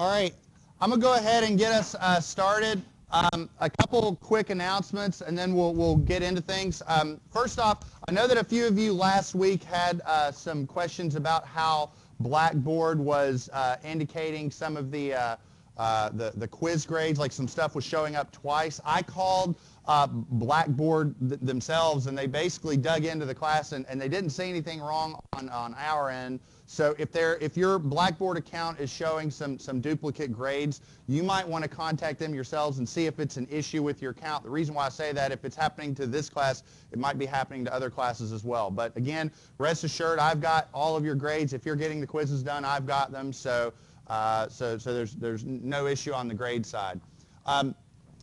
All right, I'm gonna go ahead and get us uh, started. Um, a couple quick announcements, and then we'll we'll get into things. Um, first off, I know that a few of you last week had uh, some questions about how Blackboard was uh, indicating some of the, uh, uh, the the quiz grades, like some stuff was showing up twice. I called uh, Blackboard th- themselves, and they basically dug into the class, and, and they didn't see anything wrong on on our end. So if there, if your Blackboard account is showing some, some duplicate grades, you might want to contact them yourselves and see if it's an issue with your account. The reason why I say that, if it's happening to this class, it might be happening to other classes as well. But again, rest assured, I've got all of your grades. If you're getting the quizzes done, I've got them. So, uh, so, so there's, there's no issue on the grade side. Um,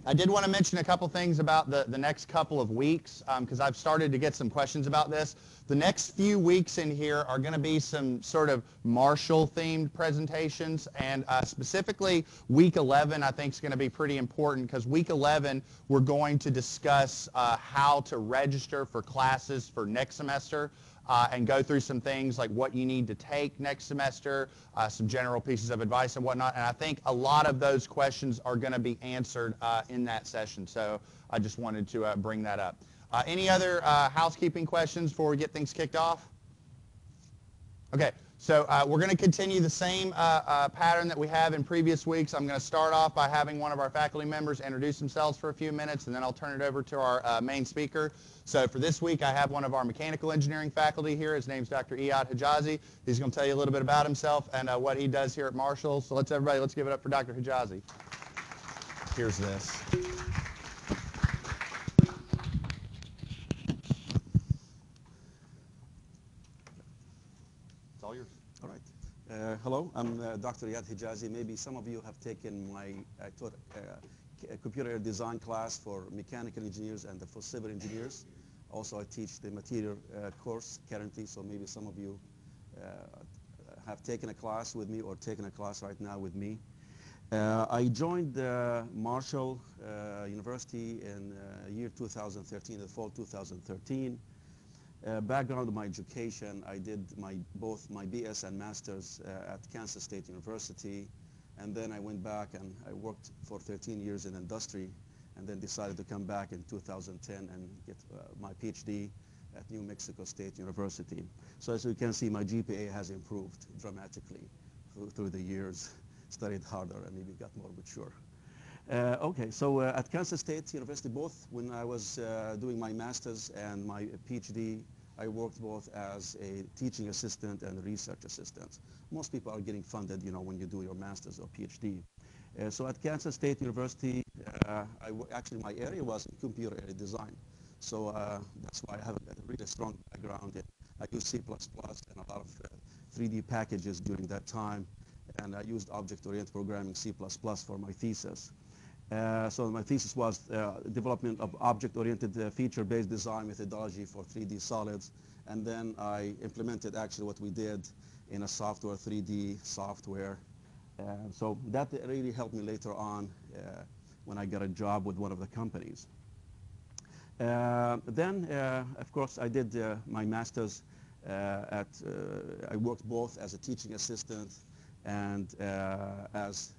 I did want to mention a couple things about the, the next couple of weeks because um, I've started to get some questions about this. The next few weeks in here are going to be some sort of Marshall-themed presentations, and uh, specifically week 11 I think is going to be pretty important because week 11 we're going to discuss uh, how to register for classes for next semester uh, and go through some things like what you need to take next semester, uh, some general pieces of advice and whatnot. And I think a lot of those questions are going to be answered uh, in that session. So I just wanted to uh, bring that up. Uh, any other uh, housekeeping questions before we get things kicked off? Okay. So uh, we're going to continue the same uh, uh, pattern that we have in previous weeks. I'm going to start off by having one of our faculty members introduce themselves for a few minutes, and then I'll turn it over to our uh, main speaker. So for this week, I have one of our mechanical engineering faculty here. His name's Dr. Iyad Hijazi. He's going to tell you a little bit about himself and what he does here at Marshall. So let's everybody, let's give it up for Dr. Hijazi. Here's this. Uh, hello, I'm uh, Dr. Iyad Hijazi. Maybe some of you have taken my taught, uh, computer design class for mechanical engineers and for civil engineers. Also, I teach the material uh, course currently, so maybe some of you uh, have taken a class with me or taken a class right now with me. Uh, I joined Marshall University in year 2013, the fall 2013. Uh, background of my education, I did my, both my BS and Masters uh, at Kansas State University. And then I went back and I worked for 13 years in industry and then decided to come back in 2010 and get uh, my PhD at New Mexico State University. So as you can see, my GPA has improved dramatically through, through the years. Studied harder and maybe got more mature. Uh, okay, so uh, at Kansas State University, both when I was uh, doing my master's and my PhD, I worked both as a teaching assistant and research assistant. Most people are getting funded, you know, when you do your master's or PhD. Uh, so at Kansas State University, uh, actually my area was computer aided design. So uh, that's why I have a really strong background in I used C++ and a lot of 3D packages during that time. And I used object-oriented programming C++ for my thesis. Uh, so my thesis was uh, development of object-oriented uh, feature-based design methodology for 3D solids. And then I implemented actually what we did in a software, 3D software. so that really helped me later on uh, when I got a job with one of the companies. Uh, then, of course, I did my master's at, I worked both as a teaching assistant and as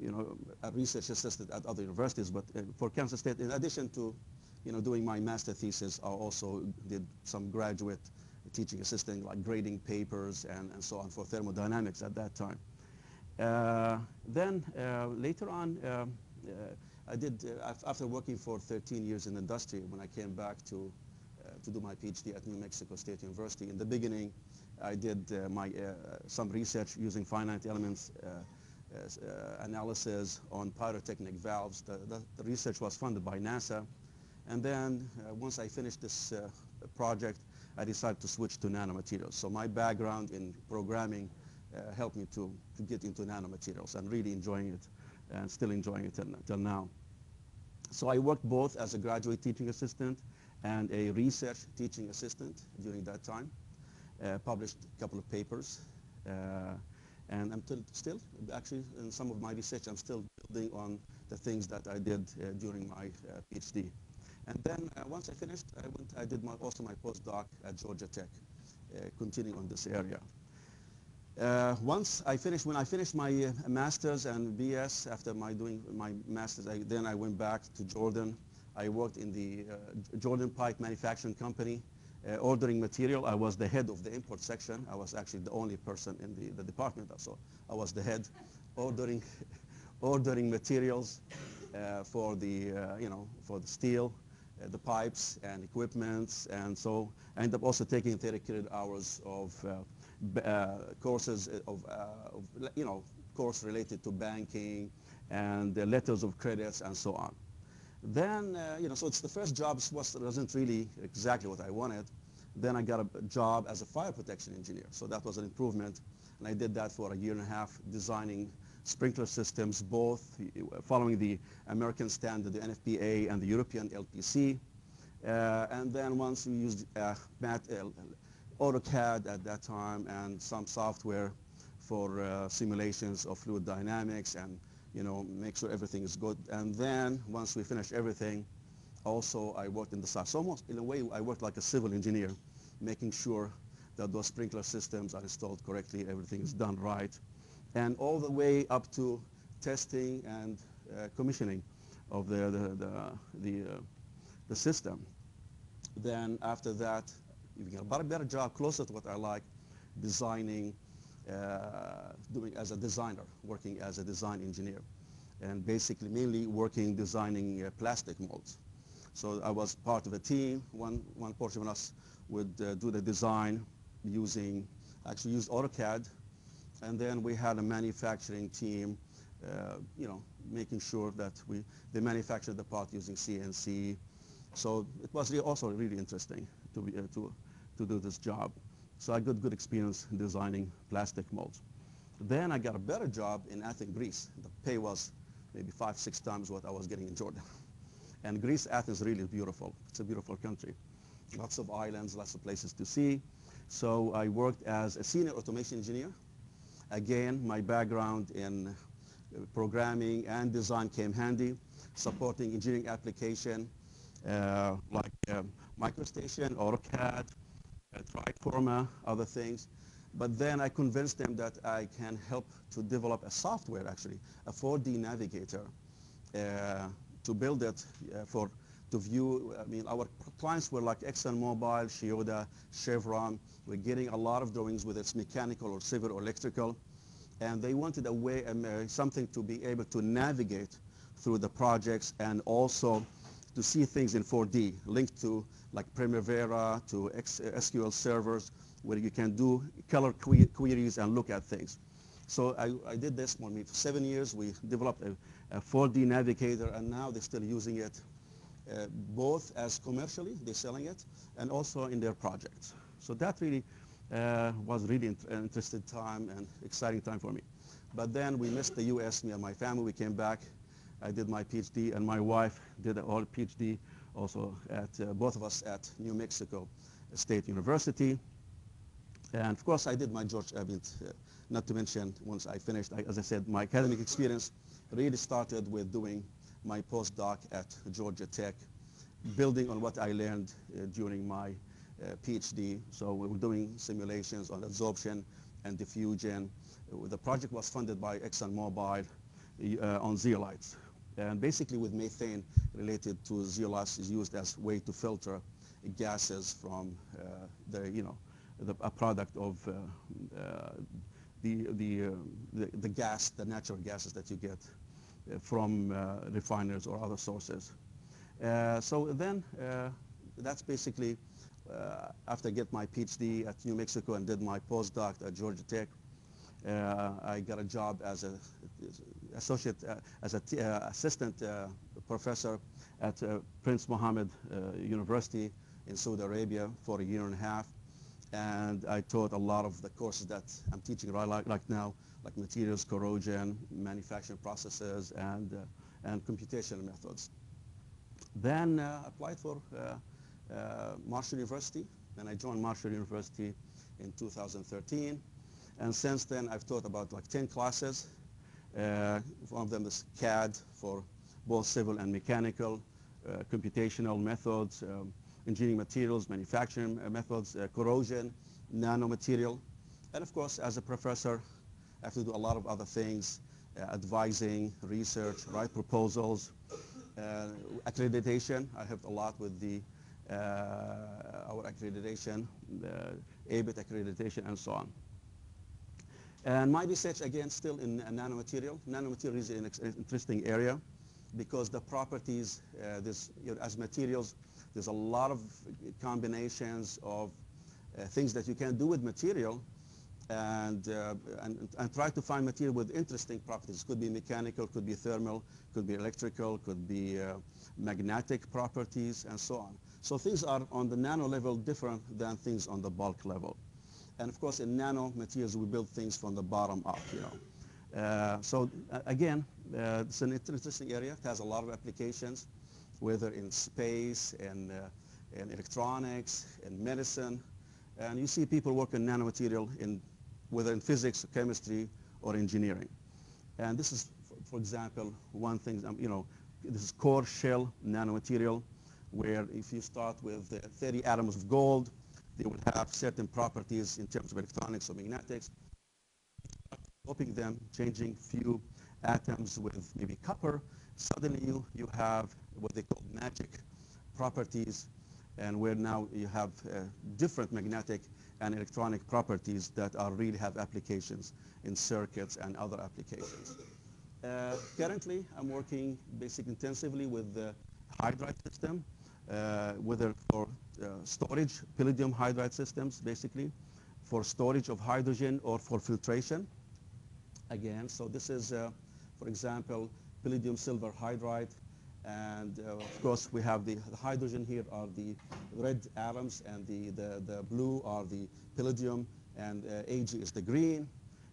you know, research assistant at other universities, but uh, for Kansas State, in addition to, you know, doing my master thesis, I also did some graduate teaching assistant, like grading papers and, and so on for thermodynamics at that time. Uh, then uh, later on, um, uh, I did, uh, after working for 13 years in industry, when I came back to, uh, to do my PhD at New Mexico State University, in the beginning, I did my, some research using finite elements uh, analysis on pyrotechnic valves. The, the, the, research was funded by NASA. And then uh, once I finished this uh, project, I decided to switch to nanomaterials. So my background in programming helped me to, to get into nanomaterials and really enjoying it and still enjoying it until now. So I worked both as a graduate teaching assistant and a research teaching assistant during that time. Uh, published a couple of papers. Uh, and I'm still, actually, in some of my research, I'm still building on the things that I did uh, during my uh, PhD. And then uh, once I finished, I, went, I did my, also my postdoc at Georgia Tech, uh, continuing on this area. Uh, once I finished, when I finished my uh, master's and BS, after my doing my master's, I, then I went back to Jordan. I worked in the Jordan Pipe Manufacturing Company, uh, ordering material. I was the head of the import section. I was actually the only person in the, the department, so I was the head, ordering, ordering materials uh, for the, uh, you know, for the steel, uh, the pipes and equipments, and so I ended up also taking 30 credit hours of uh, courses of, uh, of, you know, course related to banking and the letters of credits and so on. Then, uh, you know, so it's the first job was, wasn't really exactly what I wanted. Then I got a job as a fire protection engineer. So that was an improvement. And I did that for a year and a half, designing sprinkler systems, both following the American standard, the NFPA, and the European LPC. Uh, and then once we used uh, uh, AutoCAD at that time and some software for uh, simulations of fluid dynamics and you know make sure everything is good. And then once we finish everything, also I worked in the site. So almost in a way I worked like a civil engineer, making sure that those sprinkler systems are installed correctly, everything is done right, and all the way up to testing and uh, commissioning of the the the the, uh, the system. Then after that, you get a better job closer to what I like, designing, doing as a designer, working as a design engineer, and basically mainly working designing uh, plastic molds. So I was part of a team. One, one portion of us would uh, do the design using, actually used AutoCAD, and then we had a manufacturing team, uh, you know, making sure that we, they manufactured the part using CNC. So it was also really interesting to, be, uh, to to do this job. So I got good experience designing plastic molds. Then I got a better job in Athens, Greece. The pay was maybe five, six times what I was getting in Jordan. And Greece, Athens, really beautiful. It's a beautiful country. Lots of islands, lots of places to see. So I worked as a senior automation engineer. Again, my background in uh, programming and design came handy, supporting engineering application uh, like MicroStation, AutoCAD, Triforma, other things. But then I convinced them that I can help to develop a software, actually, a 4D navigator, uh, to build it uh, for to view. I mean, our clients were like ExxonMobil, Chiyoda, Chevron. We're getting a lot of drawings with its mechanical or civil or electrical, and they wanted a way, um, uh, something to be able to navigate through the projects and also to see things in 4D, linked to like Primavera, to SQL servers, where you can do color que queries and look at things. So I, I did this for me for seven years. We developed a, a 4D navigator, and now they're still using it uh, both as commercially, they're selling it, and also in their projects. So that really uh, was really int an interesting time and exciting time for me. But then we missed the U.S., me and my family. We came back I did my PhD, and my wife did all PhD also at uh, both of us at New Mexico State University. And of course, I did my George Abbott, uh, not to mention once I finished, I, as I said, my academic experience really started with doing my postdoc at Georgia Tech, building on what I learned uh, during my uh, PhD. So we were doing simulations on absorption and diffusion. The project was funded by ExxonMobil uh, on zeolites. And basically with methane related to zeolites is used as way to filter gases from uh, the, you know, the, a product of uh, uh, the, the, the, the, gas, the natural gases that you get from refiners or other sources. so then that's basically uh, after I get my PhD at New Mexico and did my postdoc at Georgia Tech, uh, I got a job as a associate, uh, as an uh, assistant uh, professor at Prince Mohammed University in Saudi Arabia for a year and a half. And I taught a lot of the courses that I'm teaching right like, like now, like materials corrosion, manufacturing processes, and, and computational methods. Then applied for Marshall University, and I joined Marshall University in 2013. And since then, I've taught about like 10 classes one of them is CAD for both civil and mechanical, uh, computational methods, um, engineering materials, manufacturing uh, methods, corrosion, nanomaterial, And of course, as a professor, I have to do a lot of other things, uh, advising, research, write proposals, uh, accreditation. I helped a lot with the uh, our accreditation, the ABET accreditation, and so on. And my research, again, still in nanomaterial. Nanomaterial is an interesting area because the properties, uh, this, you know, as materials, there's a lot of combinations of uh, things that you can do with material and, uh, and, and, try to find material with interesting properties. Could be mechanical, could be thermal, could be electrical, could be uh, magnetic properties, and so on. So things are on the nano level different than things on the bulk level. And of course, in nano materials, we build things from the bottom up, you know. Uh, so uh, again, uh, it's an interesting area. It has a lot of applications, whether in space and uh, in electronics, in medicine. And you see people work in nanomaterial in whether in physics, chemistry, or engineering. And this is, for example, one thing, um, you know, this is core shell nanomaterial, where if you start with uh, 30 atoms of gold, they will have certain properties in terms of electronics or magnetics. Doping them, changing few atoms with maybe copper, suddenly you, you have what they call magic properties, and where now you have uh, different magnetic and electronic properties that are really have applications in circuits and other applications. Uh, currently, I'm working basically intensively with the hydride system, uh, whether for storage, palladium hydride systems, basically, for storage of hydrogen or for filtration. Again, so this is, uh, for example, palladium silver hydride and uh, of course, we have the, the, hydrogen here are the red atoms, and the, the, the blue are the palladium, and uh, Ag is the green.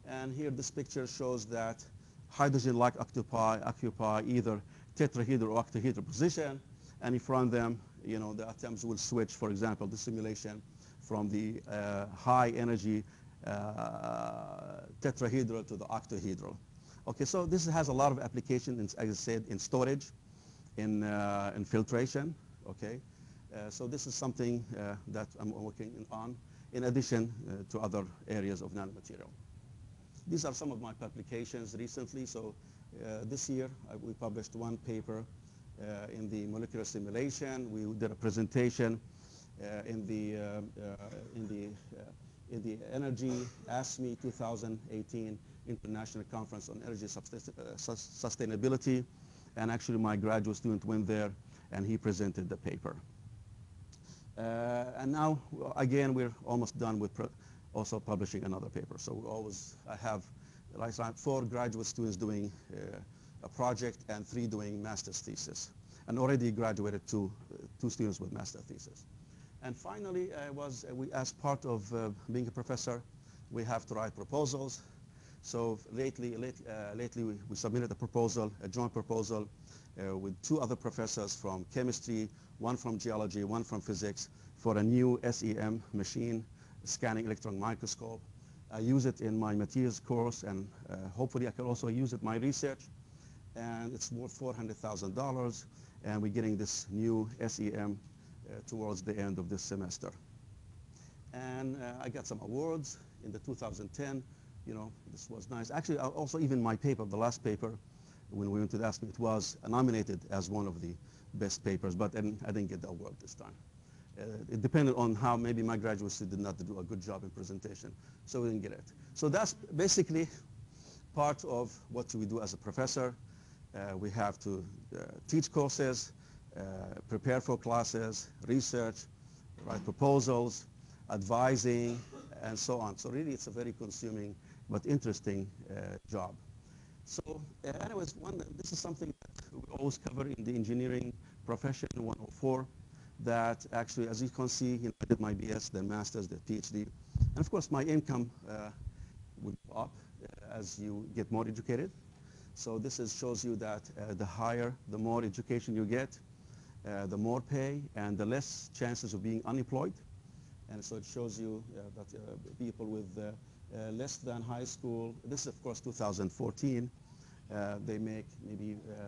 And here this picture shows that hydrogen-like occupy, occupy either tetrahedral or octahedral position. And in front of them, you know, the atoms will switch, for example, the simulation from the uh, high energy uh, tetrahedral to the octahedral. Okay, so this has a lot of applications, as I said, in storage in, uh, in filtration, okay? Uh, so this is something uh, that I'm working on in addition to other areas of nanomaterial. These are some of my publications recently. So this year we published one paper Uh, in the molecular simulation. We did a presentation uh, in the, uh, in the in the Energy ASME 2018 International Conference on Energy Sustainability. And actually, my graduate student went there, and he presented the paper. Uh, and now, again, we're almost done with also publishing another paper. So we always I have like four graduate students doing uh, a project and three doing master's thesis. And already graduated two, two students with master's thesis. And finally, uh, was uh, we, as part of uh, being a professor, we have to write proposals. So lately, late, uh, lately we, we, submitted a proposal, a joint proposal uh, with two other professors from chemistry, one from geology, one from physics, for a new SEM machine, scanning electron microscope. I use it in my materials course, and hopefully I can also use it in my research. And it's worth $400,000, and we're getting this new SEM uh, towards the end of this semester. And uh, I got some awards in the 2010 you know, this was nice. Actually, also even my paper, the last paper, when we went to the ASME, it was nominated as one of the best papers, but I didn't get the award this time. Uh, it depended on how maybe my graduate student did not do a good job in presentation, so we didn't get it. So that's basically part of what we do as a professor. Uh, we have to uh, teach courses, uh, prepare for classes, research, write proposals, advising, and so on. So really, it's a very consuming but interesting job. So anyways, one, this is something that we always cover in the engineering profession 104 that actually, as you can see, you know, I did my BS, then master's, the PhD. And of course, my income uh, would go up as you get more educated. So this is, shows you that uh, the higher, the more education you get, uh, the more pay, and the less chances of being unemployed. And so it shows you that people with uh, less than high school. This is, of course, 2014. Uh, they make maybe uh,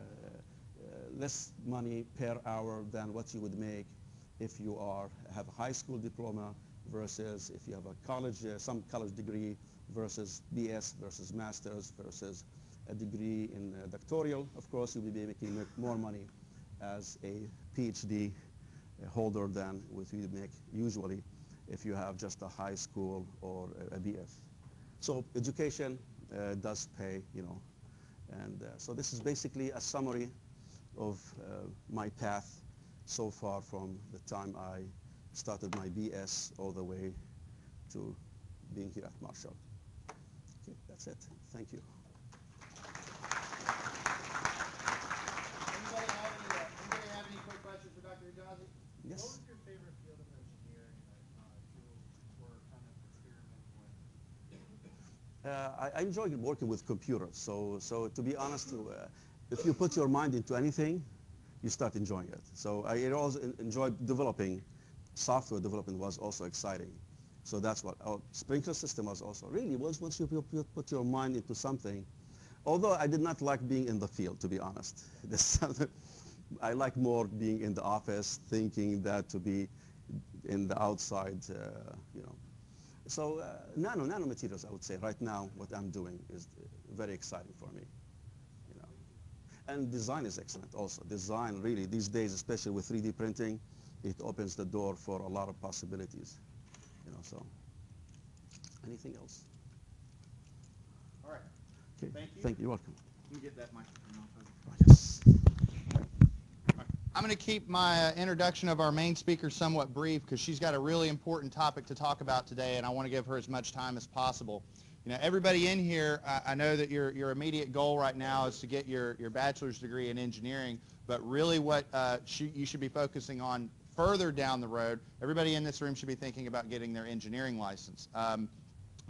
less money per hour than what you would make if you are have a high school diploma versus if you have a college, uh, some college degree versus BS versus master's versus a degree in uh, doctoral. Of course, you'll be making more money as a PhD holder than what you make usually if you have just a high school or a, BS. So education uh, does pay, you know. And uh, so this is basically a summary of uh, my path so far from the time I started my BS all the way to being here at Marshall. Okay, that's it. Thank you. Anybody have any, uh, anybody have any quick questions for Dr. Hijazi? Yes. What was your favorite field of engineering that uh, you were kind of experimenting with? Uh, I, I enjoy working with computers. So, so to be honest, uh, if you put your mind into anything, you start enjoying it. So I also enjoyed developing. Software development was also exciting. So that's what our sprinkler system was also. Really, once, once you put your mind into something, although I did not like being in the field, to be honest. I like more being in the office, thinking that to be in the outside, uh, you know. So uh, nano, nanomaterials, I would say, right now, what I'm doing is very exciting for me. You know. And design is excellent also. Design, really, these days, especially with 3D printing, it opens the door for a lot of possibilities. You know, so anything else? All right. Okay. Thank you. Thank you. You're welcome. Can you get that microphone off of Yes. I'm going to keep my uh, introduction of our main speaker somewhat brief because she's got a really important topic to talk about today, and I want to give her as much time as possible. You know, everybody in here, I, I know that your, your immediate goal right now is to get your, your bachelor's degree in engineering, but really what uh, sh you should be focusing on further down the road, everybody in this room should be thinking about getting their engineering license. Um,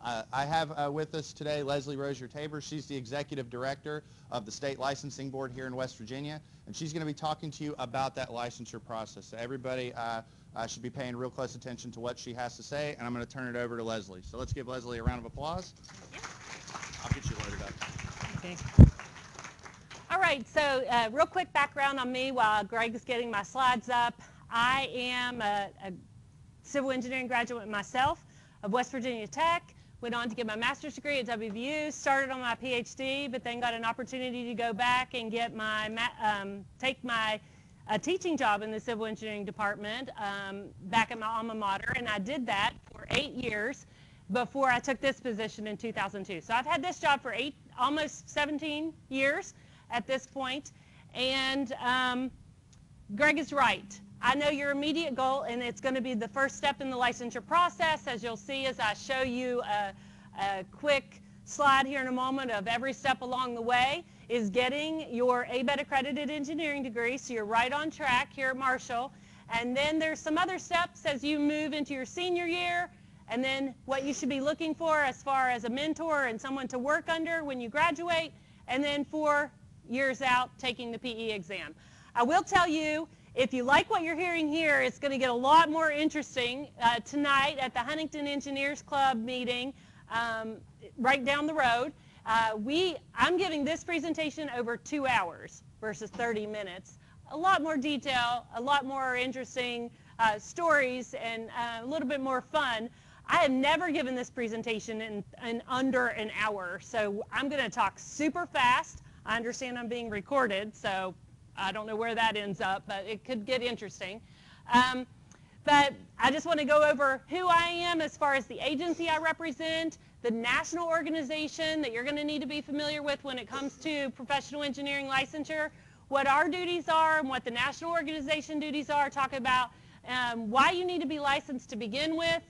uh, I have uh, with us today Leslie Rozier Tabor. She's the executive director of the state licensing board here in West Virginia, and she's going to be talking to you about that licensure process. So everybody uh, uh, should be paying real close attention to what she has to say, and I'm going to turn it over to Leslie. So let's give Leslie a round of applause. I'll get you loaded up. Okay. All right, so uh, real quick background on me while Greg is getting my slides up. I am a, a civil engineering graduate myself of West Virginia Tech went on to get my master's degree at WVU, started on my PhD, but then got an opportunity to go back and get my um, take my uh, teaching job in the civil engineering department um, back at my alma mater, and I did that for eight years before I took this position in 2002. So I've had this job for eight, almost 17 years at this point, and um, Greg is right. I know your immediate goal, and it's going to be the first step in the licensure process, as you'll see as I show you a, a quick slide here in a moment of every step along the way, is getting your ABET accredited engineering degree, so you're right on track here at Marshall. And then there's some other steps as you move into your senior year, and then what you should be looking for as far as a mentor and someone to work under when you graduate, and then four years out, taking the PE exam. I will tell you, if you like what you're hearing here, it's going to get a lot more interesting uh, tonight at the Huntington Engineers Club meeting um, right down the road. Uh, we, I'm giving this presentation over two hours versus 30 minutes. A lot more detail, a lot more interesting uh, stories, and uh, a little bit more fun. I have never given this presentation in, in under an hour, so I'm going to talk super fast. I understand I'm being recorded, so I don't know where that ends up, but it could get interesting. Um, but I just want to go over who I am as far as the agency I represent, the national organization that you're going to need to be familiar with when it comes to professional engineering licensure, what our duties are and what the national organization duties are, talk about um, why you need to be licensed to begin with,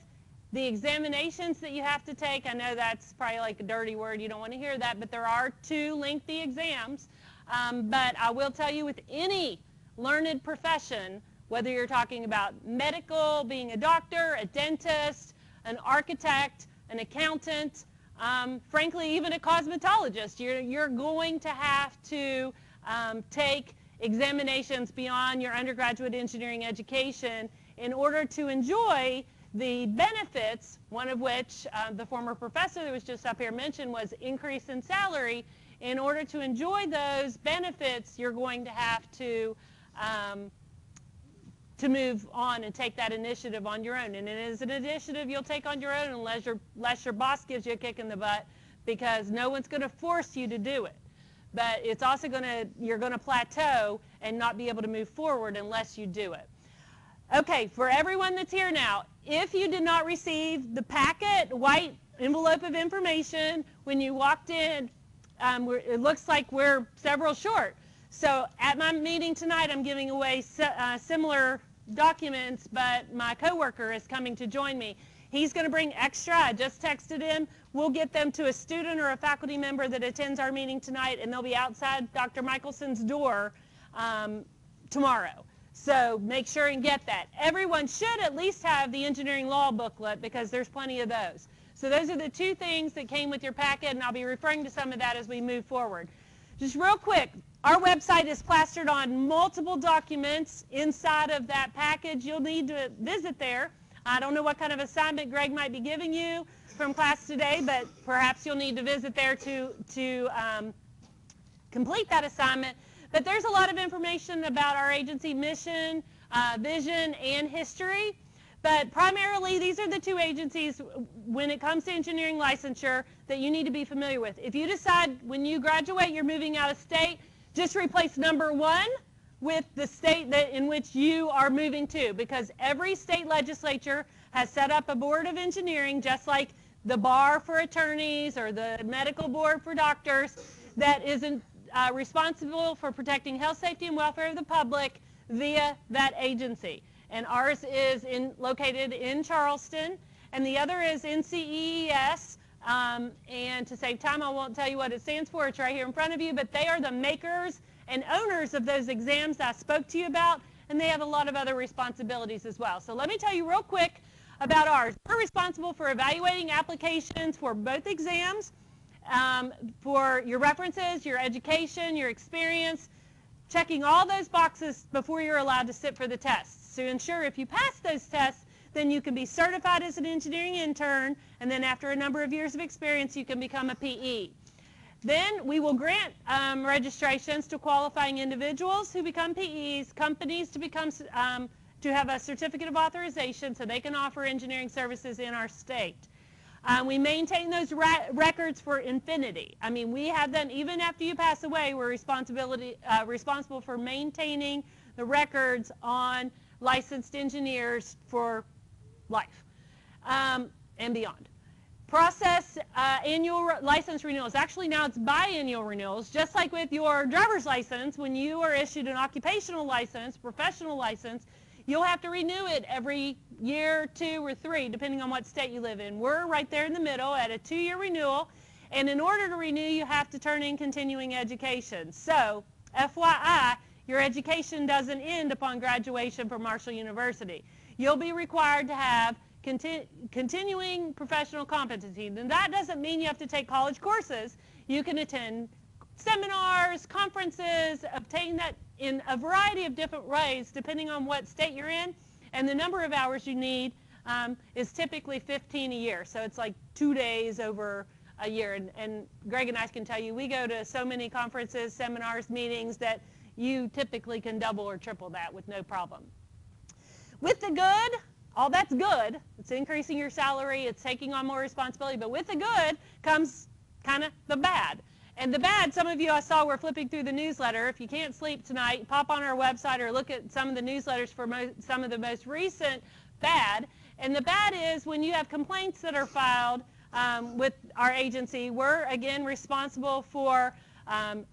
the examinations that you have to take. I know that's probably like a dirty word. You don't want to hear that, but there are two lengthy exams. Um, but I will tell you with any learned profession, whether you're talking about medical, being a doctor, a dentist, an architect, an accountant, um, frankly, even a cosmetologist, you're, you're going to have to um, take examinations beyond your undergraduate engineering education in order to enjoy the benefits, one of which uh, the former professor that was just up here mentioned was increase in salary in order to enjoy those benefits, you're going to have to um, to move on and take that initiative on your own. And it is an initiative you'll take on your own unless your, unless your boss gives you a kick in the butt because no one's going to force you to do it. But it's also going to, you're going to plateau and not be able to move forward unless you do it. Okay, for everyone that's here now, if you did not receive the packet, white envelope of information when you walked in, um, it looks like we're several short. So at my meeting tonight, I'm giving away uh, similar documents, but my coworker is coming to join me. He's going to bring extra. I just texted him. We'll get them to a student or a faculty member that attends our meeting tonight, and they'll be outside Dr. Michaelson's door um, tomorrow. So make sure and get that. Everyone should at least have the engineering law booklet because there's plenty of those. So those are the two things that came with your packet, and I'll be referring to some of that as we move forward. Just real quick, our website is plastered on multiple documents inside of that package. You'll need to visit there. I don't know what kind of assignment Greg might be giving you from class today, but perhaps you'll need to visit there to, to um, complete that assignment. But there's a lot of information about our agency mission, uh, vision, and history. But primarily, these are the two agencies when it comes to engineering licensure that you need to be familiar with. If you decide when you graduate you're moving out of state, just replace number one with the state that in which you are moving to because every state legislature has set up a board of engineering just like the bar for attorneys or the medical board for doctors that isn't uh, responsible for protecting health, safety, and welfare of the public via that agency. And ours is in, located in Charleston, and the other is NCEES, um, and to save time, I won't tell you what it stands for. It's right here in front of you. But they are the makers and owners of those exams I spoke to you about, and they have a lot of other responsibilities as well. So let me tell you real quick about ours. We're responsible for evaluating applications for both exams, um, for your references, your education, your experience, checking all those boxes before you're allowed to sit for the to ensure if you pass those tests, then you can be certified as an engineering intern, and then after a number of years of experience, you can become a PE. Then we will grant um, registrations to qualifying individuals who become PEs, companies to become um, to have a certificate of authorization so they can offer engineering services in our state. Um, we maintain those records for infinity. I mean, we have them even after you pass away. We're responsibility uh, responsible for maintaining the records on licensed engineers for life um, and beyond. Process uh, annual license renewals. Actually, now it's biannual renewals, just like with your driver's license. When you are issued an occupational license, professional license, you'll have to renew it every year, two, or three, depending on what state you live in. We're right there in the middle at a two-year renewal, and in order to renew, you have to turn in continuing education. So, FYI, your education doesn't end upon graduation from Marshall University you'll be required to have conti continuing professional competency. And that doesn't mean you have to take college courses. You can attend seminars, conferences, obtain that in a variety of different ways depending on what state you're in. And the number of hours you need um, is typically 15 a year. So it's like two days over a year. And, and Greg and I can tell you, we go to so many conferences, seminars, meetings that you typically can double or triple that with no problem. With the good, all that's good. It's increasing your salary. It's taking on more responsibility. But with the good comes kind of the bad. And the bad, some of you I saw were flipping through the newsletter. If you can't sleep tonight, pop on our website or look at some of the newsletters for some of the most recent bad. And the bad is when you have complaints that are filed um, with our agency, we're again responsible for um,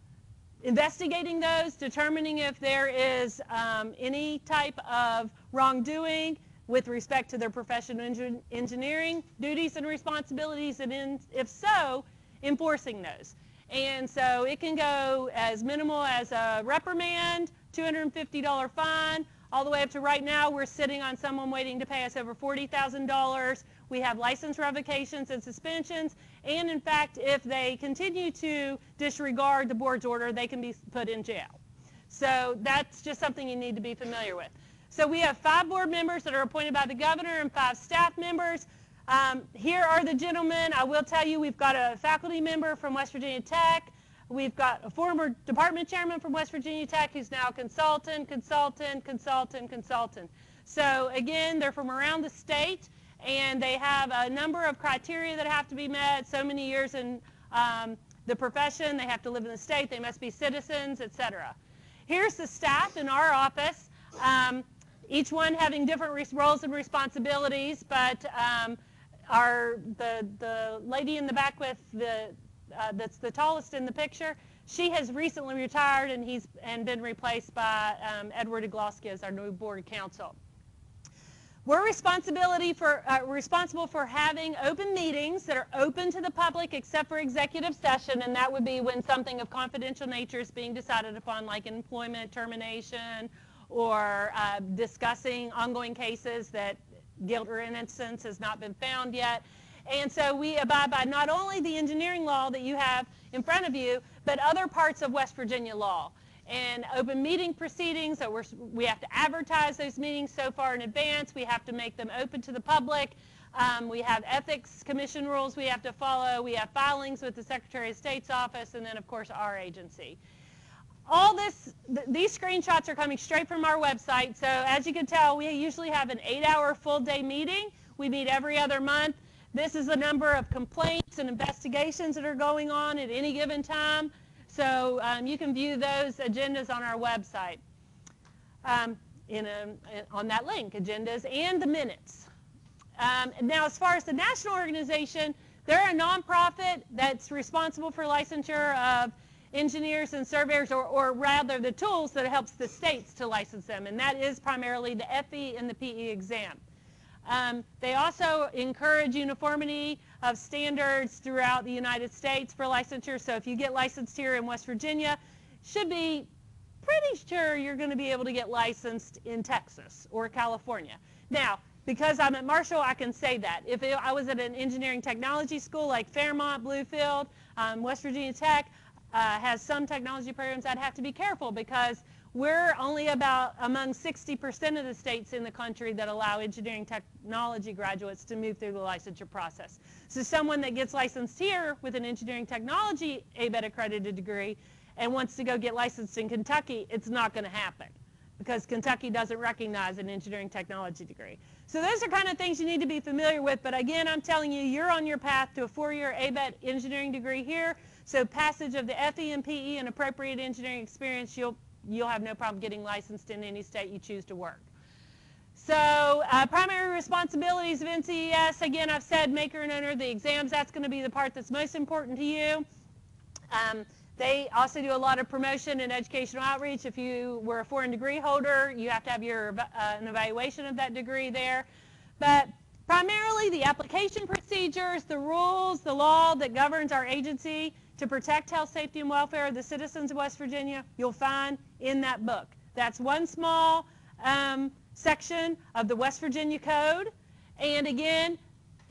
investigating those, determining if there is um, any type of wrongdoing with respect to their professional engin engineering duties and responsibilities, and in, if so, enforcing those. And so it can go as minimal as a reprimand, $250 fine, all the way up to right now, we're sitting on someone waiting to pay us over $40,000. We have license revocations and suspensions. And in fact, if they continue to disregard the board's order, they can be put in jail. So that's just something you need to be familiar with. So we have five board members that are appointed by the governor and five staff members. Um, here are the gentlemen. I will tell you we've got a faculty member from West Virginia Tech. We've got a former department chairman from West Virginia Tech who's now a consultant, consultant, consultant, consultant. So again, they're from around the state and they have a number of criteria that have to be met, so many years in um, the profession, they have to live in the state, they must be citizens, etc. Here's the staff in our office, um, each one having different roles and responsibilities, but um, our, the, the lady in the back with the, uh, that's the tallest in the picture, she has recently retired and he's and been replaced by um, Edward Igloski as our new board counsel. We're responsibility for, uh, responsible for having open meetings that are open to the public except for executive session, and that would be when something of confidential nature is being decided upon, like employment termination or uh, discussing ongoing cases that guilt or innocence has not been found yet. And so we abide by not only the engineering law that you have in front of you, but other parts of West Virginia law and open meeting proceedings. So we're, we have to advertise those meetings so far in advance. We have to make them open to the public. Um, we have ethics commission rules we have to follow. We have filings with the Secretary of State's office, and then of course our agency. All this, th- these screenshots are coming straight from our website. So as you can tell, we usually have an eight-hour full-day meeting. We meet every other month. This is the number of complaints and investigations that are going on at any given time. So um, you can view those agendas on our website um, in a, on that link, agendas and the minutes. Um, now, as far as the national organization, they're a nonprofit that's responsible for licensure of engineers and surveyors, or, or rather the tools that helps the states to license them, and that is primarily the FE and the PE exam. Um, they also encourage uniformity of standards throughout the United States for licensure. So if you get licensed here in West Virginia, should be pretty sure you're going to be able to get licensed in Texas or California. Now, because I'm at Marshall, I can say that. If it, I was at an engineering technology school like Fairmont, Bluefield, um, West Virginia Tech uh, has some technology programs, I'd have to be careful because we're only about among 60% of the states in the country that allow engineering technology graduates to move through the licensure process. So someone that gets licensed here with an engineering technology ABET accredited degree and wants to go get licensed in Kentucky, it's not going to happen because Kentucky doesn't recognize an engineering technology degree. So those are kind of things you need to be familiar with. But again, I'm telling you, you're on your path to a four-year ABET engineering degree here. So passage of the FE and and appropriate engineering experience, you'll you'll have no problem getting licensed in any state you choose to work. So uh, primary responsibilities of NCEES, again, I've said maker and owner of the exams. That's going to be the part that's most important to you. Um, they also do a lot of promotion and educational outreach. If you were a foreign degree holder, you have to have your uh, an evaluation of that degree there. But primarily the application procedures, the rules, the law that governs our agency to protect health, safety, and welfare of the citizens of West Virginia, you'll find in that book. That's one small um, section of the West Virginia Code. And again,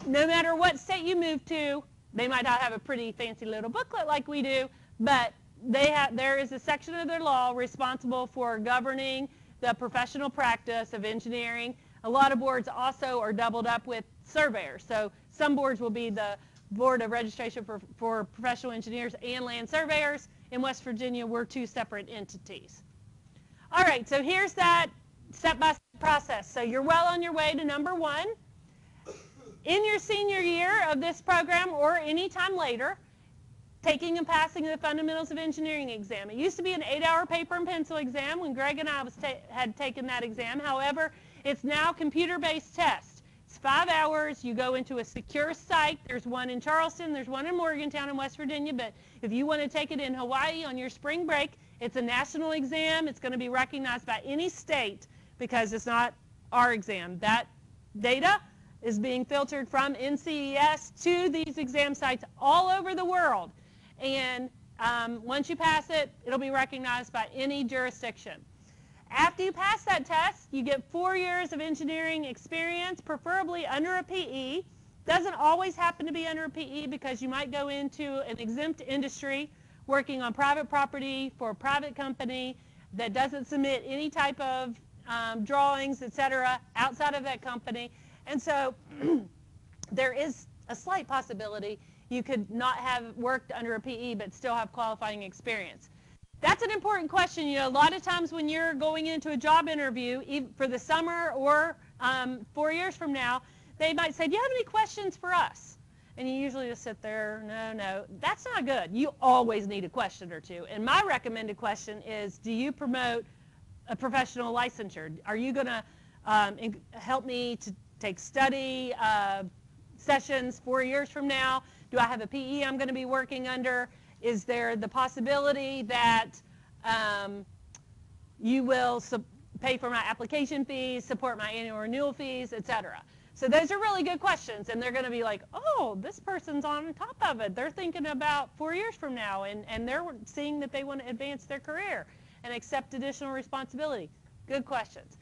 no matter what state you move to, they might not have a pretty fancy little booklet like we do, but they have, there is a section of their law responsible for governing the professional practice of engineering. A lot of boards also are doubled up with surveyors. So some boards will be the Board of Registration for, for Professional Engineers and Land Surveyors. In West Virginia, we're two separate entities. All right, so here's that step-by-step process. So you're well on your way to number one. In your senior year of this program or any time later, taking and passing the Fundamentals of Engineering exam. It used to be an eight-hour paper and pencil exam when Greg and I ta had taken that exam. However, it's now computer-based test. It's five hours. You go into a secure site. There's one in Charleston. There's one in Morgantown in West Virginia. But if you want to take it in Hawaii on your spring break, it's a national exam. It's going to be recognized by any state because it's not our exam. That data is being filtered from NCEES to these exam sites all over the world. And um, once you pass it, it'll be recognized by any jurisdiction. After you pass that test, you get four years of engineering experience, preferably under a PE. Doesn't always happen to be under a PE because you might go into an exempt industry working on private property for a private company that doesn't submit any type of um, drawings, etc., outside of that company. And so there is a slight possibility you could not have worked under a PE but still have qualifying experience? That's an important question. You know, a lot of times when you're going into a job interview, for the summer or um, four years from now, they might say, "Do you have any questions for us?" And you usually just sit there, no, no. That's not good. You always need a question or two. And my recommended question is, do you promote a professional licensure? Are you going to um, help me to take study uh, sessions four years from now? Do I have a PE I'm going to be working under? Is there the possibility that um, you will pay for my application fees, support my annual renewal fees, etc.? So those are really good questions, and they're going to be like, oh, this person's on top of it. They're thinking about four years from now, and, and they're seeing that they want to advance their career and accept additional responsibility. Good questions.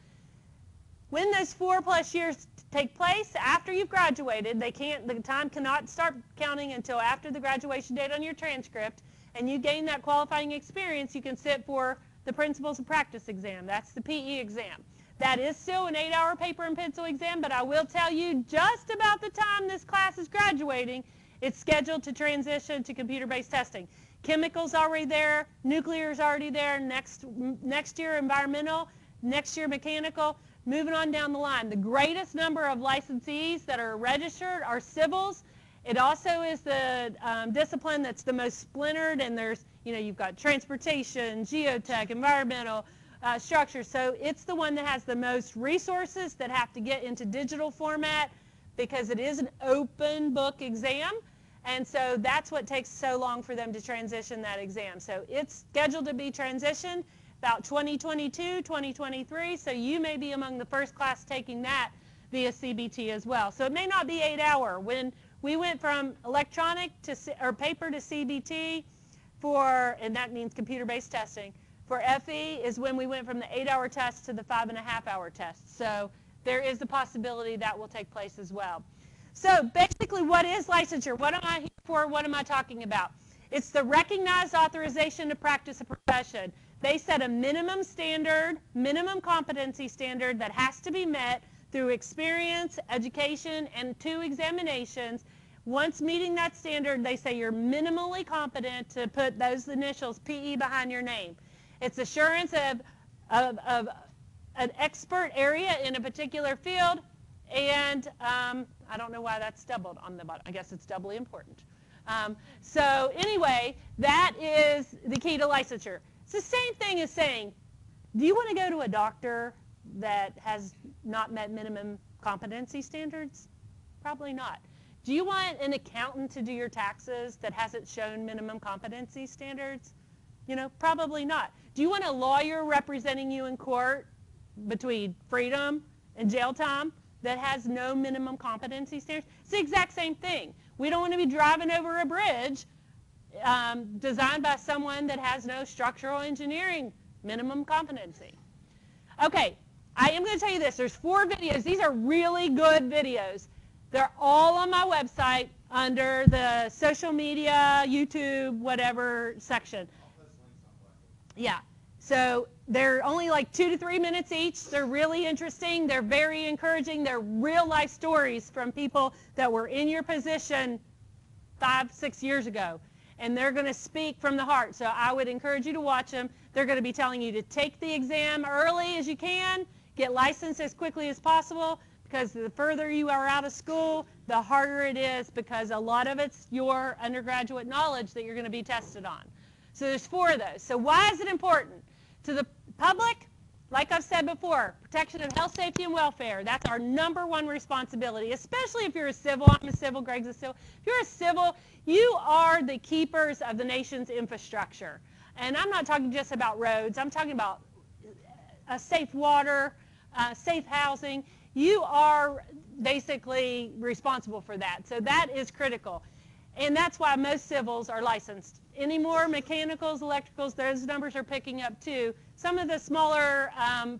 When those four plus years take place after you've graduated, they can't. The time cannot start counting until after the graduation date on your transcript, and you gain that qualifying experience. You can sit for the Principles of Practice exam. That's the PE exam. That is still an eight-hour paper and pencil exam, but I will tell you just about the time this class is graduating, it's scheduled to transition to computer-based testing. Chemicals already there, nuclear is already there, next, next year environmental, next year mechanical, moving on down the line. The greatest number of licensees that are registered are civils. It also is the um, discipline that's the most splintered, and there's, you know, you've got transportation, geotech, environmental, uh, structure. So it's the one that has the most resources that have to get into digital format because it is an open book exam. And so that's what takes so long for them to transition that exam. So it's scheduled to be transitioned about 2022, 2023. So you may be among the first class taking that via CBT as well. So it may not be eight hour. When we went from electronic to or paper to CBT for, and that means computer-based testing, for FE is when we went from the eight-hour test to the five and a half hour test. So there is the possibility that will take place as well. So basically, what is licensure? What am I here for? What am I talking about? It's the recognized authorization to practice a profession. They set a minimum standard, minimum competency standard that has to be met through experience, education, and two examinations. Once meeting that standard, they say you're minimally competent to put those initials PE behind your name. It's assurance of, of, of an expert area in a particular field, and um, I don't know why that's doubled on the bottom. I guess it's doubly important. Um, so anyway, that is the key to licensure. It's the same thing as saying, do you want to go to a doctor that has not met minimum competency standards? Probably not. Do you want an accountant to do your taxes that hasn't shown minimum competency standards? You know, probably not. Do you want a lawyer representing you in court between freedom and jail time that has no minimum competency standards? It's the exact same thing. We don't want to be driving over a bridge um, designed by someone that has no structural engineering minimum competency. Okay, I am going to tell you this. There's four videos. These are really good videos. They're all on my website under the social media, YouTube, whatever section. Yeah. So they're only like two to three minutes each. They're really interesting. They're very encouraging. They're real life stories from people that were in your position five, six years ago. And they're going to speak from the heart. So I would encourage you to watch them. They're going to be telling you to take the exam early as you can, get licensed as quickly as possible, because the further you are out of school, the harder it is because a lot of it's your undergraduate knowledge that you're going to be tested on. So there's four of those. So why is it important? To the public, like I've said before, protection of health, safety, and welfare. That's our number one responsibility, especially if you're a civil. I'm a civil, Greg's a civil. If you're a civil, you are the keepers of the nation's infrastructure. And I'm not talking just about roads. I'm talking about uh, safe water, uh, safe housing. You are basically responsible for that. So that is critical. And that's why most civils are licensed. Any more mechanicals, electricals, those numbers are picking up too. Some of the smaller um,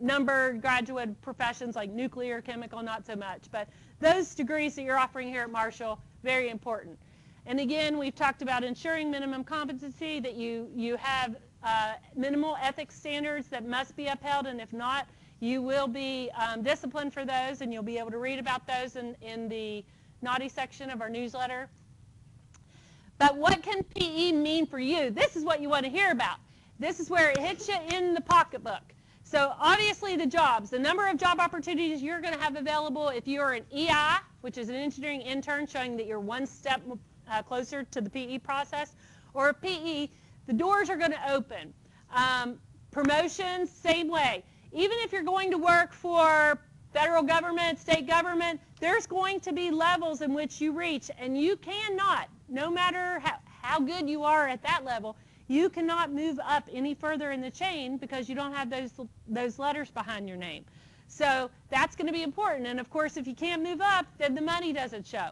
number graduate professions like nuclear, chemical, not so much. But those degrees that you're offering here at Marshall, very important. And again, we've talked about ensuring minimum competency, that you, you have uh, minimal ethics standards that must be upheld, and if not, you will be um, disciplined for those, and you'll be able to read about those in, in the naughty section of our newsletter. But what can PE mean for you? This is what you want to hear about. This is where it hits you in the pocketbook. So obviously the jobs, the number of job opportunities you're going to have available if you're an EI, which is an engineering intern showing that you're one step uh, closer to the PE process, or a PE, the doors are going to open. Um, promotions, same way. Even if you're going to work for federal government, state government, there's going to be levels in which you reach, and you cannot, no matter how, how good you are at that level, you cannot move up any further in the chain because you don't have those, those letters behind your name. So that's going to be important. And of course, if you can't move up, then the money doesn't show.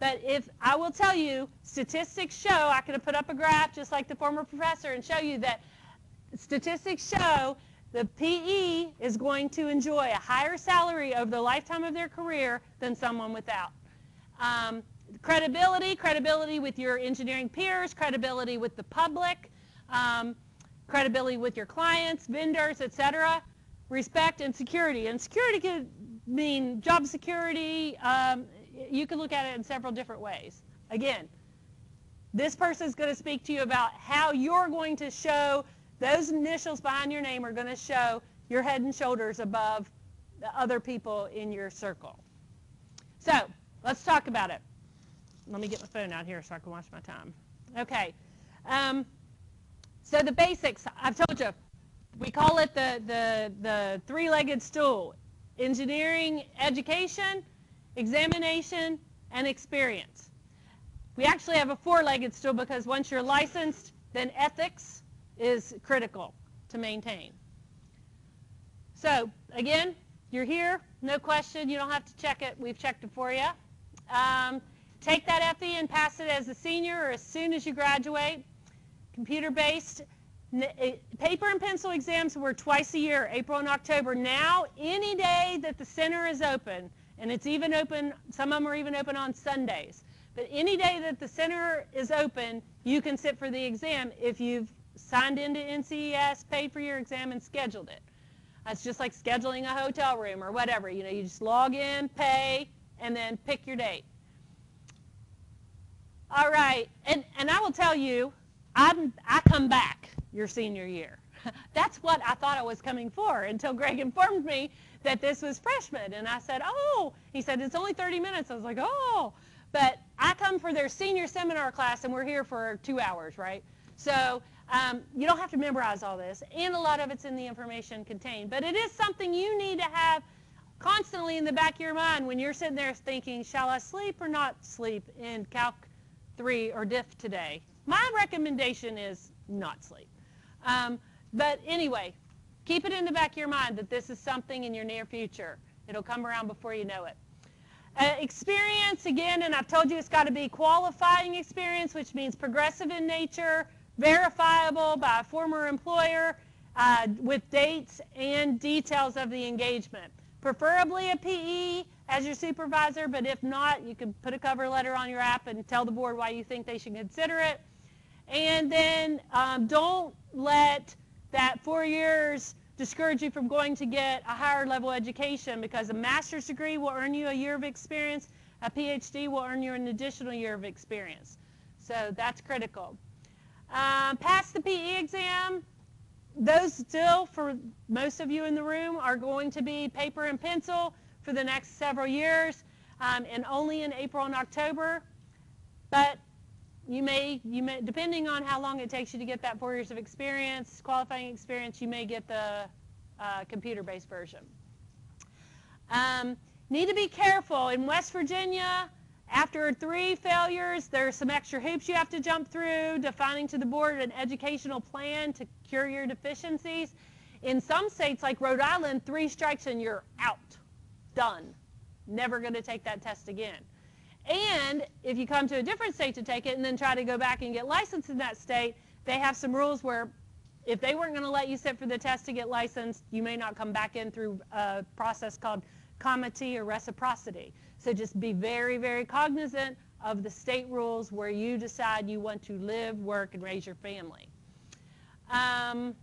But if I will tell you, statistics show, I could have put up a graph just like the former professor and show you that statistics show the PE is going to enjoy a higher salary over the lifetime of their career than someone without. Um, credibility, credibility with your engineering peers, credibility with the public, um, credibility with your clients, vendors, etc. Respect and security. And security could mean job security. Um, you can look at it in several different ways. Again, this person is going to speak to you about how you're going to show those initials behind your name are going to show your head and shoulders above the other people in your circle. So let's talk about it. Let me get my phone out here so I can watch my time. Okay. Um, so the basics, I've told you, we call it the, the, the three-legged stool. Engineering, education, examination, and experience. We actually have a four-legged stool because once you're licensed, then ethics is critical to maintain. So again, you're here, no question. You don't have to check it. We've checked it for you. Um, take that FE and pass it as a senior or as soon as you graduate computer-based. Eh, paper and pencil exams were twice a year, April and October. Now, any day that the center is open, and it's even open, some of them are even open on Sundays, but any day that the center is open, you can sit for the exam if you've signed into NCEES, paid for your exam, and scheduled it. That's just like scheduling a hotel room or whatever. You know, you just log in, pay, and then pick your date. All right, and, and I will tell you, I'm, I come back your senior year. That's what I thought I was coming for until Greg informed me that this was freshman. And I said, oh, he said, it's only 30 minutes. I was like, oh. But I come for their senior seminar class, and we're here for two hours, right? So um, you don't have to memorize all this, and a lot of it's in the information contained. But it is something you need to have constantly in the back of your mind when you're sitting there thinking, shall I sleep or not sleep in Calc 3 or Diff today? My recommendation is not sleep. Um, but anyway, keep it in the back of your mind that this is something in your near future. It'll come around before you know it. Uh, experience, again, and I've told you it's got to be qualifying experience, which means progressive in nature, verifiable by a former employer, uh, with dates and details of the engagement. Preferably a PE as your supervisor, but if not, you can put a cover letter on your app and tell the board why you think they should consider it. And then um, don't let that four years discourage you from going to get a higher level education because a master's degree will earn you a year of experience. A PhD will earn you an additional year of experience. So that's critical. Um, pass the PE exam. Those still, for most of you in the room, are going to be paper and pencil for the next several years um, and only in April and October. But you may, you may, depending on how long it takes you to get that four years of experience, qualifying experience, you may get the uh, computer-based version. Um, need to be careful. In West Virginia, after three failures, there's some extra hoops you have to jump through, defining to the board an educational plan to cure your deficiencies. In some states like Rhode Island, three strikes and you're out. Done. Never going to take that test again. And if you come to a different state to take it and then try to go back and get licensed in that state, they have some rules where if they weren't going to let you sit for the test to get licensed, you may not come back in through a process called comity or reciprocity. So just be very, very cognizant of the state rules where you decide you want to live, work, and raise your family. Um,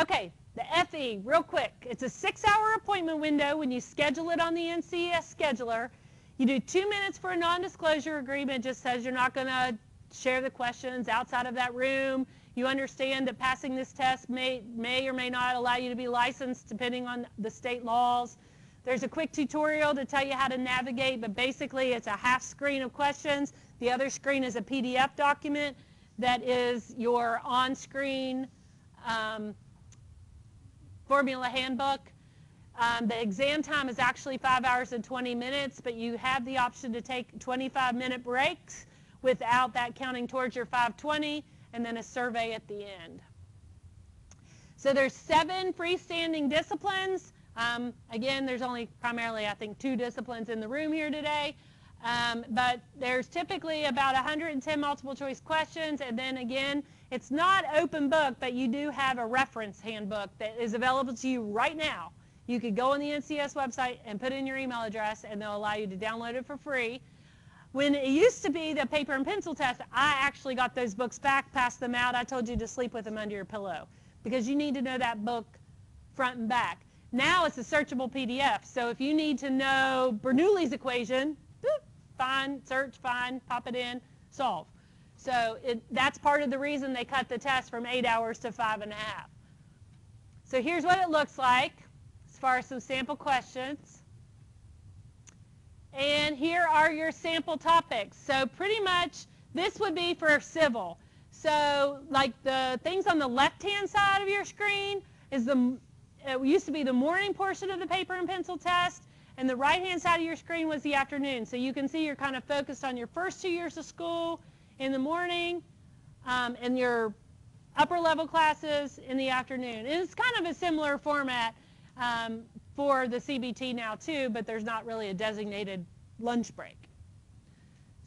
okay, the FE, real quick. It's a six-hour appointment window when you schedule it on the NCEES scheduler. You do two minutes for a non-disclosure agreement, just says you're not going to share the questions outside of that room. You understand that passing this test may, may or may not allow you to be licensed depending on the state laws. There's a quick tutorial to tell you how to navigate, but basically it's a half screen of questions. The other screen is a PDF document that is your on-screen um, formula handbook. Um, the exam time is actually 5 hours and 20 minutes, but you have the option to take 25 minute breaks without that counting towards your 520 and then a survey at the end. So there's seven freestanding disciplines. Um, again, there's only primarily, I think, two disciplines in the room here today. Um, but there's typically about 110 multiple choice questions. And then again, it's not open book, but you do have a reference handbook that is available to you right now. You could go on the NCEES website and put in your email address, and they'll allow you to download it for free. When it used to be the paper and pencil test, I actually got those books back, passed them out. I told you to sleep with them under your pillow because you need to know that book front and back. Now it's a searchable PDF. So if you need to know Bernoulli's equation, boop, find, search, find, pop it in, solve. So it, that's part of the reason they cut the test from eight hours to five and a half. So here's what it looks like as far as some sample questions. And here are your sample topics. So pretty much this would be for civil. So like the things on the left-hand side of your screen is the, it used to be the morning portion of the paper and pencil test, and the right-hand side of your screen was the afternoon. So you can see you're kind of focused on your first two years of school in the morning um, and your upper level classes in the afternoon. And it's kind of a similar format um, for the CBT now too, but there's not really a designated lunch break.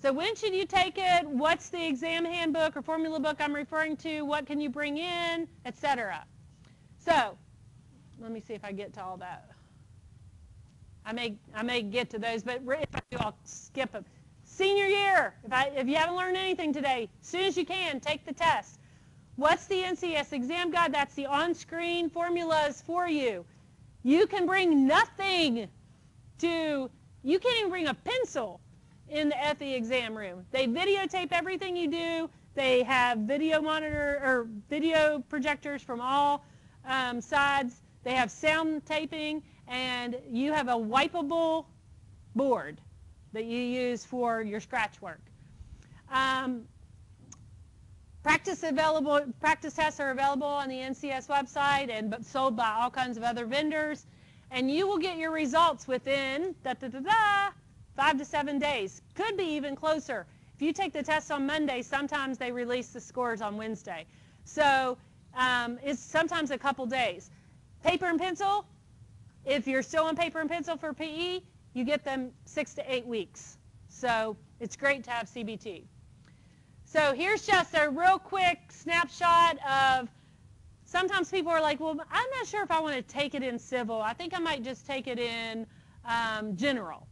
So when should you take it? What's the exam handbook or formula book I'm referring to? What can you bring in, etc. So let me see if I get to all that. I may I may get to those, but if I do, I'll skip them. Senior year, if, I, if you haven't learned anything today, as soon as you can, take the test. What's the NCEES exam guide? That's the on-screen formulas for you. You can bring nothing to, you can't even bring a pencil in the FE exam room. They videotape everything you do. They have video monitor or video projectors from all um, sides. They have sound taping, and you have a wipeable board that you use for your scratch work. Um, practice available, practice tests are available on the NCEES website and sold by all kinds of other vendors. And you will get your results within da, da, da, da, five to seven days. Could be even closer. If you take the test on Monday, sometimes they release the scores on Wednesday. So um, it's sometimes a couple days. Paper and pencil, if you're still on paper and pencil for PE, you get them six to eight weeks. So it's great to have CBT. So here's just a real quick snapshot of, sometimes people are like, well, I'm not sure if I want to take it in civil. I think I might just take it in um, general.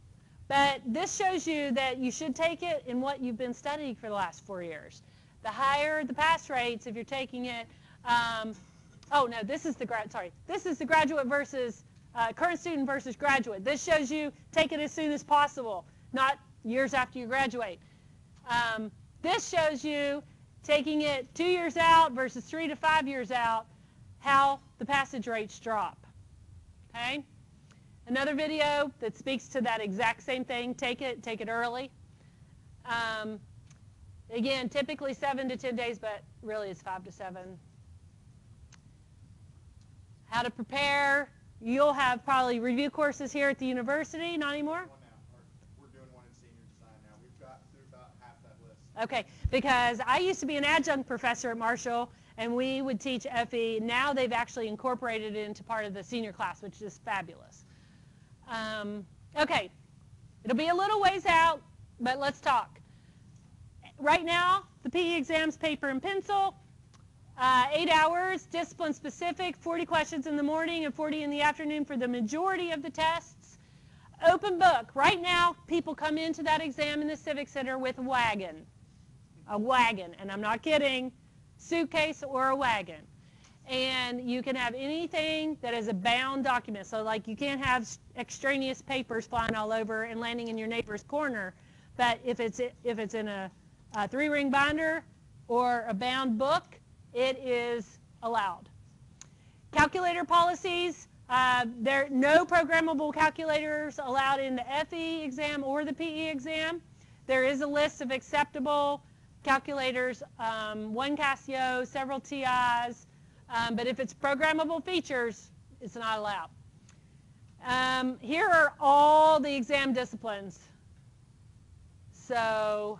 But this shows you that you should take it in what you've been studying for the last four years. The higher the pass rates, if you're taking it, um, oh no, this is the grad, sorry, this is the graduate versus uh, current student versus graduate. This shows you take it as soon as possible, not years after you graduate. Um, this shows you taking it two years out versus three to five years out, how the passage rates drop. Okay? Another video that speaks to that exact same thing, take it, take it early. Um, again, typically seven to 10 days, but really it's five to seven. How to prepare, You'll have probably review courses here at the university, not anymore? One now. Or We're doing one in senior design now. We've got through about half that list. Okay, because I used to be an adjunct professor at Marshall, and we would teach FE. Now they've actually incorporated it into part of the senior class, which is fabulous. Um, okay, it'll be a little ways out, but let's talk. Right now, the PE exams, paper and pencil. Uh, eight hours, discipline specific, 40 questions in the morning and 40 in the afternoon for the majority of the tests. Open book. Right now, people come into that exam in the Civic Center with a wagon. A wagon, and I'm not kidding, suitcase or a wagon. and you can have anything that is a bound document. So like you can't have extraneous papers flying all over and landing in your neighbor's corner. But if it's if it's in a, a three-ring binder or a bound book, it is allowed. Calculator policies. Uh, there no programmable calculators allowed in the FE exam or the PE exam. There is a list of acceptable calculators, um, one Casio, several TIs, um, but if it's programmable features, it's not allowed. Um, here are all the exam disciplines. So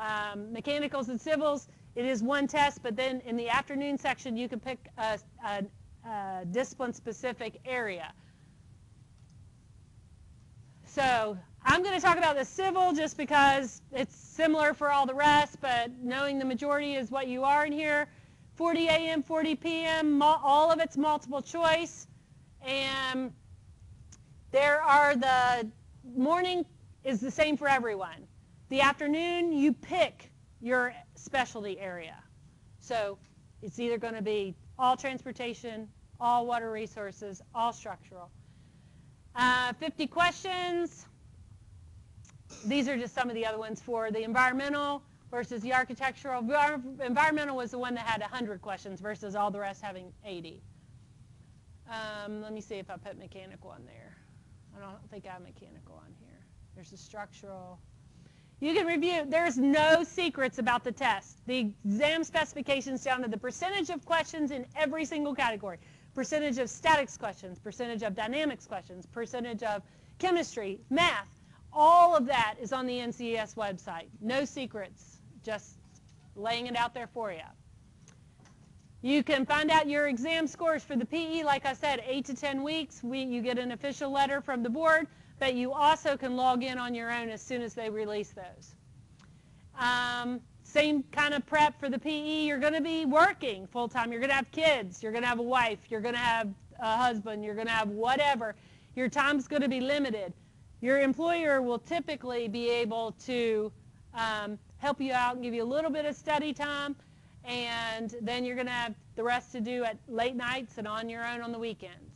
um, mechanicals and civils, it is one test, but then in the afternoon section, you can pick a, a, a discipline-specific area. So I'm going to talk about the civil just because it's similar for all the rest, but knowing the majority is what you are in here. 40 a.m., 40 p.m., all of it's multiple choice. And there are the morning is the same for everyone. The afternoon, you pick your specialty area. So it's either going to be all transportation, all water resources, all structural. Uh, 50 questions. These are just some of the other ones for the environmental versus the architectural. Environmental was the one that had 100 questions versus all the rest having 80. Um, let me see if I put mechanical on there. I don't think I have mechanical on here. There's the structural. You can review. There's no secrets about the test. The exam specifications down to the percentage of questions in every single category. Percentage of statics questions, percentage of dynamics questions, percentage of chemistry, math. All of that is on the NCEES website. No secrets, just laying it out there for you. You can find out your exam scores for the PE, like I said, 8 to 10 weeks. We, you get an official letter from the board, but you also can log in on your own as soon as they release those. Um, same kind of prep for the PE. You're going to be working full time. You're going to have kids. You're going to have a wife. You're going to have a husband. You're going to have whatever. Your time's going to be limited. Your employer will typically be able to um, help you out and give you a little bit of study time, and then you're going to have the rest to do at late nights and on your own on the weekends.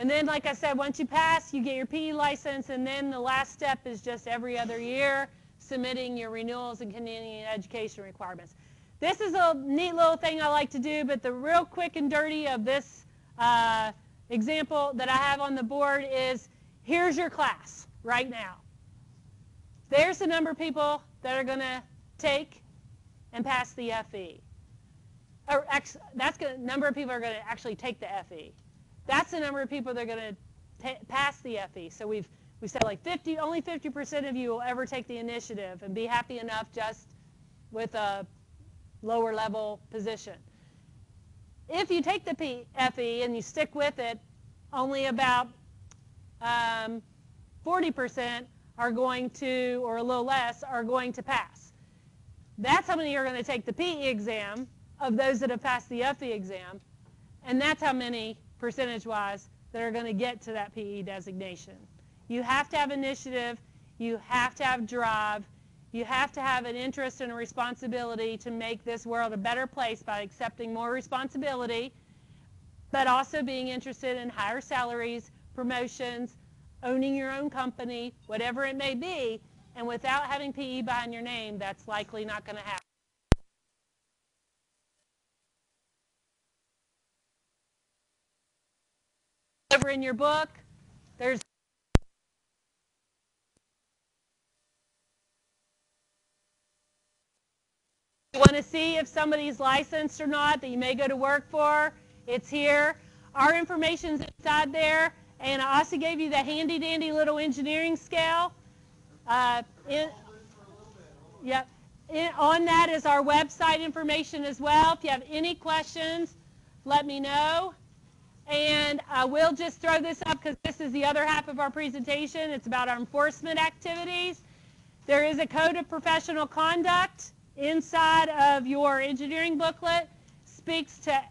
And then, like I said, once you pass, you get your PE license, and then the last step is just every other year submitting your renewals and continuing education requirements. This is a neat little thing I like to do, but the real quick and dirty of this uh, example that I have on the board is here's your class right now. There's the number of people that are going to take and pass the FE. Or actually, that's the number of people are going to actually take the FE. That's the number of people that are going to pass the FE. So we've we said like 50, only 50% of you will ever take the initiative and be happy enough just with a lower level position. If you take the FE and you stick with it, only about um, 40% are going to, or a little less, are going to pass. That's how many are going to take the PE exam of those that have passed the FE exam, and that's how many percentage-wise that are going to get to that PE designation. You have to have initiative. You have to have drive. You have to have an interest and a responsibility to make this world a better place by accepting more responsibility, but also being interested in higher salaries, promotions, owning your own company, whatever it may be, and without having PE behind your name, that's likely not going to happen. Over in your book, there's you want to see if somebody's licensed or not that you may go to work for, it's here. Our information's inside there. And I also gave you the handy dandy little engineering scale. Uh, in, yep. In, on that is our website information as well. If you have any questions, let me know. And I will just throw this up because this is the other half of our presentation. It's about our enforcement activities. There is a code of professional conduct inside of your engineering booklet. Speaks to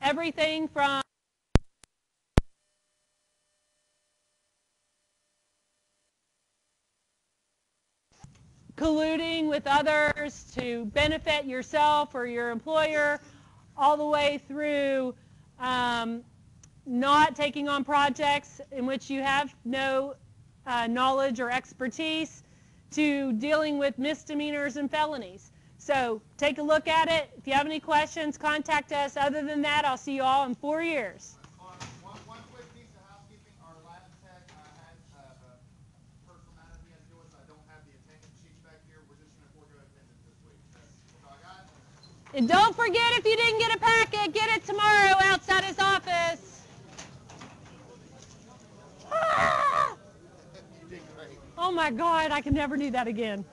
everything from colluding with others to benefit yourself or your employer, all the way through um, not taking on projects in which you have no uh, knowledge or expertise, to dealing with misdemeanors and felonies. So take a look at it. If you have any questions, contact us. Other than that, I'll see you all in four years. And don't forget if you didn't get a packet, get it tomorrow outside his office. Ah! Oh my God, I can never do that again.